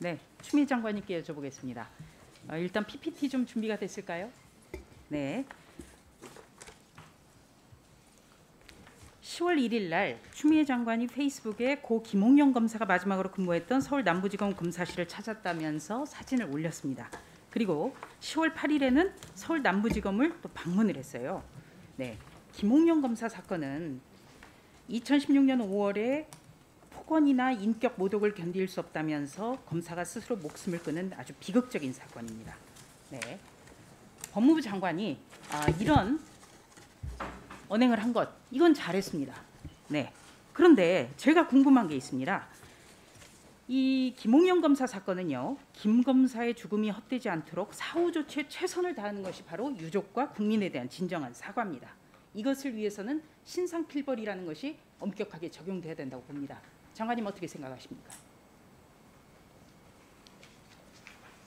네, 추미애 장관님께 여쭤보겠습니다. 어, 일단 PPT 좀 준비가 됐을까요? 네. 10월 1일 날 추미애 장관이 페이스북에 고 김홍영 검사가 마지막으로 근무했던 서울 남부지검 검사실을 찾았다면서 사진을 올렸습니다. 그리고 10월 8일에는 서울 남부지검을 또 방문을 했어요. 네. 김홍영 검사 사건은 2016년 5월에 폭언이나 인격 모독을 견딜 수 없다면서 검사가 스스로 목숨을 끊은 아주 비극적인 사건입니다. 네. 법무부 장관이 아, 이런 언행을 한 것 이건 잘했습니다. 네. 그런데 제가 궁금한 게 있습니다. 이 김홍영 검사 사건은요. 김 검사의 죽음이 헛되지 않도록 사후 조치에 최선을 다하는 것이 바로 유족과 국민에 대한 진정한 사과입니다. 이것을 위해서는 신상 필벌이라는 것이 엄격하게 적용돼야 된다고 봅니다. 장관님 어떻게 생각하십니까?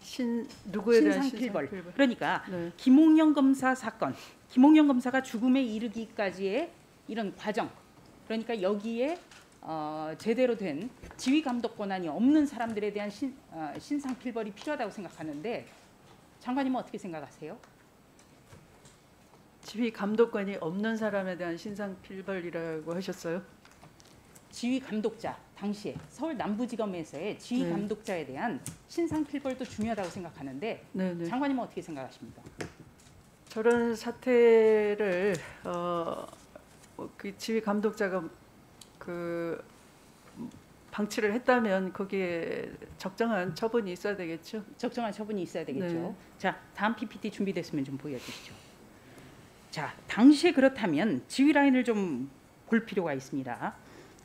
신 누구에 대한 신상 필벌. 신상필벌? 그러니까 네. 김홍영 검사 사건, 김홍영 검사가 죽음에 이르기까지의 이런 과정, 그러니까 여기에 어, 제대로 된 지휘 감독 권한이 없는 사람들에 대한 신, 어, 신상 필벌이 필요하다고 생각하는데 장관님은 어떻게 생각하세요? 지휘 감독관이 없는 사람에 대한 신상 필벌이라고 하셨어요? 지휘 감독자 당시에 서울 남부지검에서의 지휘 네. 감독자에 대한 신상 필벌도 중요하다고 생각하는데 네, 네. 장관님은 어떻게 생각하십니까? 저런 사태를 어, 그 지휘 감독자가 그 방치를 했다면 거기에 적정한 처분이 있어야 되겠죠. 적정한 처분이 있어야 되겠죠. 네. 자, 다음 PPT 준비됐으면 좀 보여주시죠. 자, 당시에 그렇다면 지휘 라인을 좀 볼 필요가 있습니다.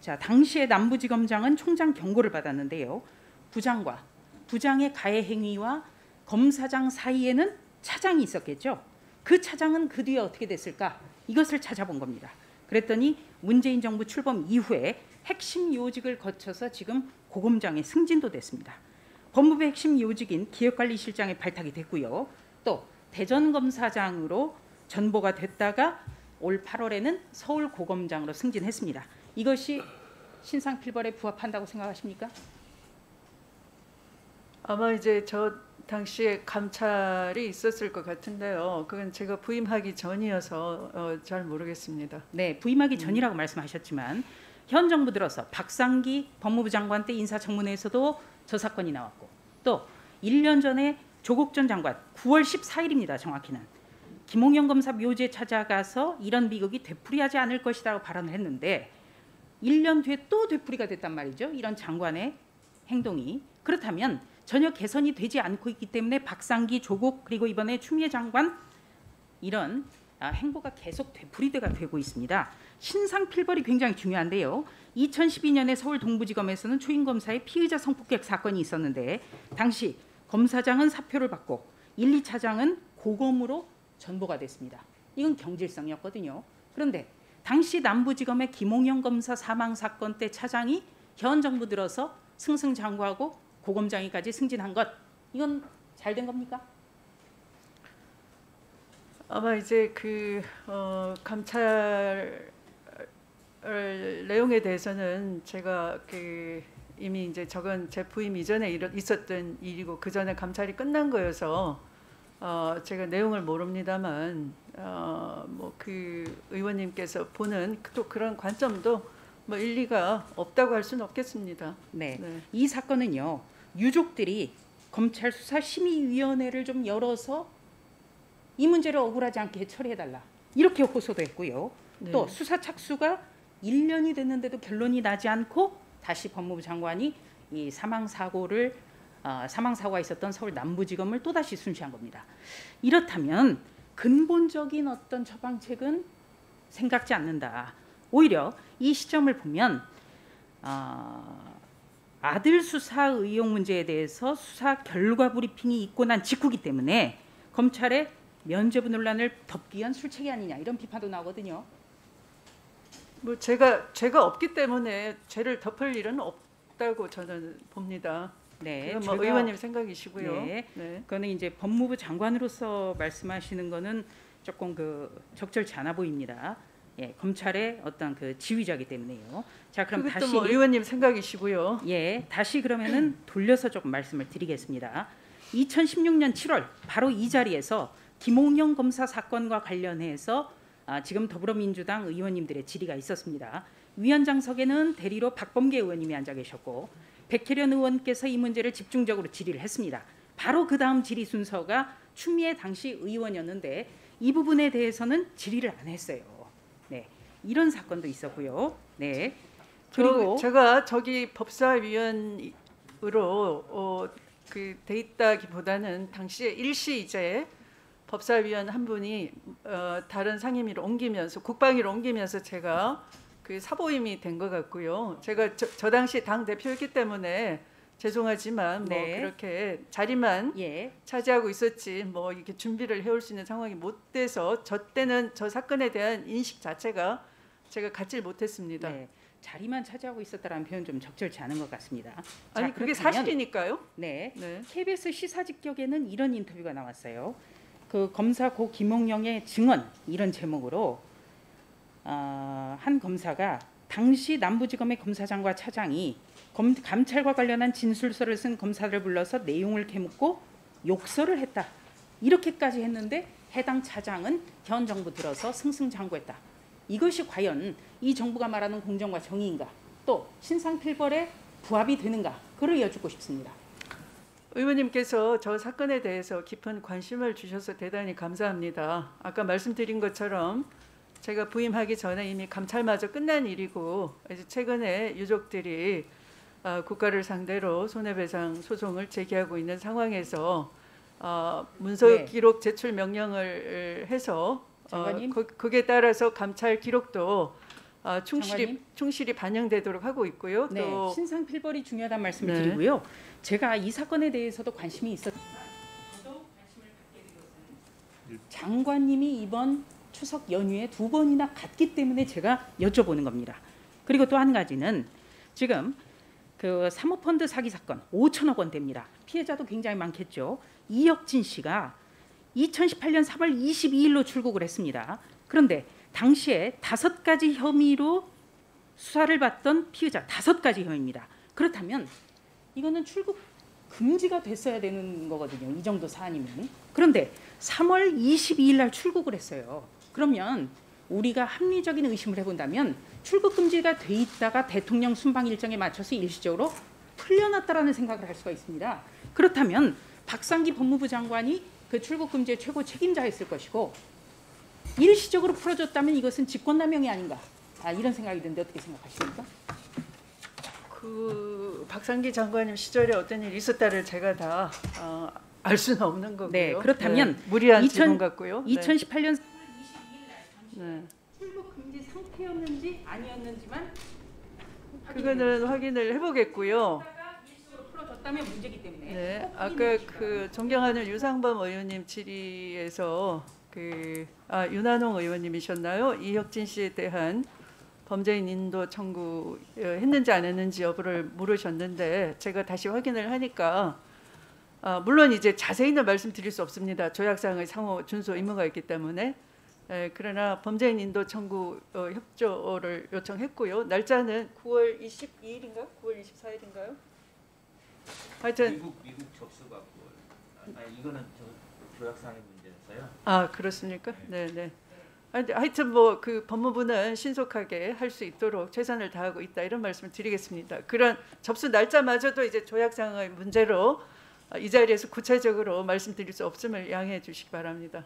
자, 당시에 남부지검장은 총장 경고를 받았는데요. 부장과 부장의 가해 행위와 검사장 사이에는 차장이 있었겠죠. 그 차장은 그 뒤에 어떻게 됐을까? 이것을 찾아본 겁니다. 그랬더니 문재인 정부 출범 이후에 핵심 요직을 거쳐서 지금 고검장에 승진도 됐습니다. 법무부 핵심 요직인 기획관리실장에 발탁이 됐고요. 또 대전검사장으로 전보가 됐다가 올 8월에는 서울 고검장으로 승진했습니다. 이것이 신상 필벌에 부합한다고 생각하십니까? 아마 이제 저 당시에 감찰이 있었을 것 같은데요. 그건 제가 부임하기 전이어서 어, 잘 모르겠습니다. 네, 부임하기 전이라고 말씀하셨지만 현 정부 들어서 박상기 법무부 장관 때 인사청문회에서도 저 사건이 나왔고 또 1년 전에 조국 전 장관 9월 14일입니다. 정확히는 김홍영 검사 묘지에 찾아가서 이런 비극이 되풀이하지 않을 것이라고 발언을 했는데 1년 뒤에 또 되풀이가 됐단 말이죠. 이런 장관의 행동이 그렇다면 전혀 개선이 되지 않고 있기 때문에 박상기, 조국 그리고 이번에 추미애 장관 이런 아, 행보가 계속 되풀이가 되고 있습니다. 신상 필벌이 굉장히 중요한데요. 2012년에 서울 동부지검에서는 초임 검사의 피의자 성폭행 사건이 있었는데 당시 검사장은 사표를 받고 1, 2차장은 고검으로 전보가 됐습니다. 이건 경질성이었거든요. 그런데 당시 남부지검의 김홍영 검사 사망 사건 때 차장이 현 정부 들어서 승승장구하고 고검장이까지 승진한 것 이건 잘 된 겁니까? 아마 이제 그 어, 감찰 내용에 대해서는 제가 그 이미 이제 저건 제 부임 이전에 있었던 일이고 그 전에 감찰이 끝난 거여서 어, 제가 내용을 모릅니다만 어, 뭐그 의원님께서 보는 또 그런 관점도 뭐 일리가 없다고 할 수는 없겠습니다. 네. 네. 이 사건은요 유족들이 검찰 수사 심의 위원회를 좀 열어서 이 문제를 억울하지 않게 처리해 달라 이렇게 호소도 했고요. 네. 또 수사 착수가 1년이 됐는데도 결론이 나지 않고 다시 법무부 장관이 이 사망 사고를 어, 사망 사고가 있었던 서울 남부지검을 또 다시 순시한 겁니다. 이렇다면 근본적인 어떤 처방책은 생각지 않는다. 오히려 이 시점을 보면 어, 아들 수사 의혹 문제에 대해서 수사 결과 브리핑이 있고 난 직후기 때문에 검찰의 면죄부 논란을 덮기 위한 술책이 아니냐 이런 비판도 나오거든요. 뭐 제가 죄가 없기 때문에 죄를 덮을 일은 없다고 저는 봅니다. 네, 뭐 제가- 의원님 생각이시고요. 네. 네. 그거는 이제 법무부 장관으로서 말씀하시는 거는 조금 그 적절치 않아 보입니다. 예, 검찰의 어떤 그 지휘자이기 때문에요. 자, 그럼 다시 뭐 의원님 생각이시고요. 예, 다시 그러면은 돌려서 조금 말씀을 드리겠습니다. 2016년 7월 바로 이 자리에서 김홍영 검사 사건과 관련해서 아, 지금 더불어민주당 의원님들의 질의가 있었습니다. 위원장석에는 대리로 박범계 의원님이 앉아 계셨고 백혜련 의원께서 이 문제를 집중적으로 질의를 했습니다. 바로 그 다음 질의 순서가 추미애 당시 의원이었는데 이 부분에 대해서는 질의를 안 했어요. 네, 이런 사건도 있었고요. 네, 그리고 저, 제가 저기 법사위원으로 어, 그돼 있다기보다는 당시에 일시 이제 법사위원 한 분이 어, 다른 상임위로 옮기면서 국방위로 옮기면서 제가 그 사보임이 된 것 같고요. 제가 저, 저 당시 당 대표였기 때문에 죄송하지만 뭐 네. 그렇게 자리만 예, 차지하고 있었지 뭐 이렇게 준비를 해올 수 있는 상황이 못 돼서 저 때는 저 사건에 대한 인식 자체가 제가 갖질 못했습니다. 네, 자리만 차지하고 있었다라는 표현 좀 적절치 않은 것 같습니다. 자, 아니 그게 그렇다면, 사실이니까요. 네, 네. KBS 시사 직격에는 이런 인터뷰가 나왔어요. 그 검사 고 김홍영의 증언 이런 제목으로 어, 한 검사가 당시 남부지검의 검사장과 차장이 검, 감찰과 관련한 진술서를 쓴 검사를 불러서 내용을 캐묻고 욕설을 했다. 이렇게까지 했는데 해당 차장은 현 정부 들어서 승승장구했다. 이것이 과연 이 정부가 말하는 공정과 정의인가? 또 신상필벌에 부합이 되는가? 그를 여쭙고 싶습니다. 의원님께서 저 사건에 대해서 깊은 관심을 주셔서 대단히 감사합니다. 아까 말씀드린 것처럼 제가 부임하기 전에 이미 감찰마저 끝난 일이고 이제 최근에 유족들이 어, 국가를 상대로 손해배상 소송을 제기하고 있는 상황에서 어, 문서 네. 기록 제출 명령을 해서 어, 장관님. 그, 그에 따라서 감찰 기록도 어, 충실히 장관님. 충실히 반영되도록 하고 있고요. 네, 또 신상 필벌이 중요하다는 말씀을 네. 드리고요. 제가 이 사건에 대해서도 관심이 것은 장관님이 이번 추석 연휴에 두 번이나 갔기 때문에 제가 여쭤보는 겁니다. 그리고 또 한 가지는 지금 그 사모펀드 사기 사건 5천억 원대입니다. 피해자도 굉장히 많겠죠. 이혁진 씨가 2018년 3월 22일로 출국을 했습니다. 그런데 당시에 다섯 가지 혐의로 수사를 받던 피의자 다섯 가지 혐의입니다. 그렇다면 이거는 출국 금지가 됐어야 되는 거거든요. 이 정도 사안이면. 그런데 3월 22일 날 출국을 했어요. 그러면 우리가 합리적인 의심을 해본다면 출국 금지가 돼 있다가 대통령 순방 일정에 맞춰서 일시적으로 풀려났다라는 생각을 할 수가 있습니다. 그렇다면 박상기 법무부 장관이 그 출국 금지의 최고 책임자였을 것이고 일시적으로 풀어줬다면 이것은 직권남용이 아닌가 아, 이런 생각이 드는데 어떻게 생각하십니까? 그 박상기 장관님 시절에 어떤 일이 있었다를 제가 다 어, 알 수는 없는 거고요. 네, 그렇다면 네, 무리한 2000 질문 같고요. 네. 2018년 네. 출국 금지 상태였는지 아니었는지만 그거는 확인을 해보겠고요. 풀어줬다면 문제기 때문에 네, 꼭 아까 그 존경하는 유상범 의원님 질의에서 그 아, 윤한홍 의원님이셨나요? 이혁진 씨에 대한 범죄인 인도 청구 어, 했는지 안 했는지 여부를 물으셨는데 제가 다시 확인을 하니까 아, 물론 이제 자세히는 말씀드릴 수 없습니다. 조약상의 상호 준수 의무가 있기 때문에 에, 그러나 범죄인 인도 청구 어, 협조를 요청했고요. 날짜는 9월 22일인가? 9월 24일인가요? 하여튼 미국 미국 접수가 9월. 아니 이거는 저 조약상의 문제라서요. 아 그렇습니까? 네, 네. 하여튼- 하여튼 뭐 그 법무부는 신속하게 할 수 있도록 최선을 다하고 있다 이런 말씀을 드리겠습니다. 그런 접수 날짜마저도 이제 조약상의 문제로 어, 이 자리에서 구체적으로 말씀드릴 수 없음을 양해해 주시기 바랍니다.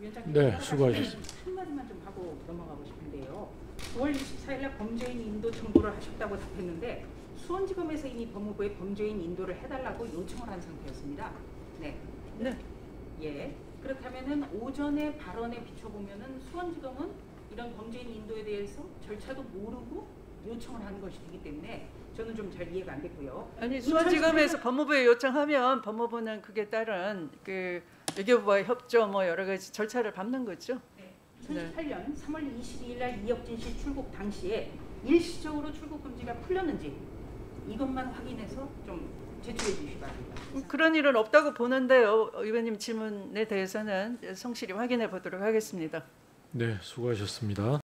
위원장님, 네, 수고하셨습니다. 한 마디만 좀 하고 넘어가고 싶은데요. 9월 24일 날 범죄인 인도 청구를 하셨다고 답했는데 수원지검에서 이미 법무부에 범죄인 인도를 해달라고 요청을 한 상태였습니다. 네. 네. 예. 그렇다면은 오전에 발언에 비춰보면은 수원지검은 이런 범죄인 인도에 대해서 절차도 모르고 요청을 하는 것이 되기 때문에 저는 좀 잘 이해가 안 됐고요. 아니 수원지검에서 법무부에 요청하면 법무부는 그게 따른 그 외교부와의 협조 뭐 여러 가지 절차를 밟는 거죠. 2018년 3월 22일 날 이혁진 씨 출국 당시에 일시적으로 출국 금지가 풀렸는지 이것만 확인해서 좀 제출해 주시기 바랍니다. 그런 일은 없다고 보는데요. 의원님 질문에 대해서는 성실히 확인해 보도록 하겠습니다. 네, 수고하셨습니다.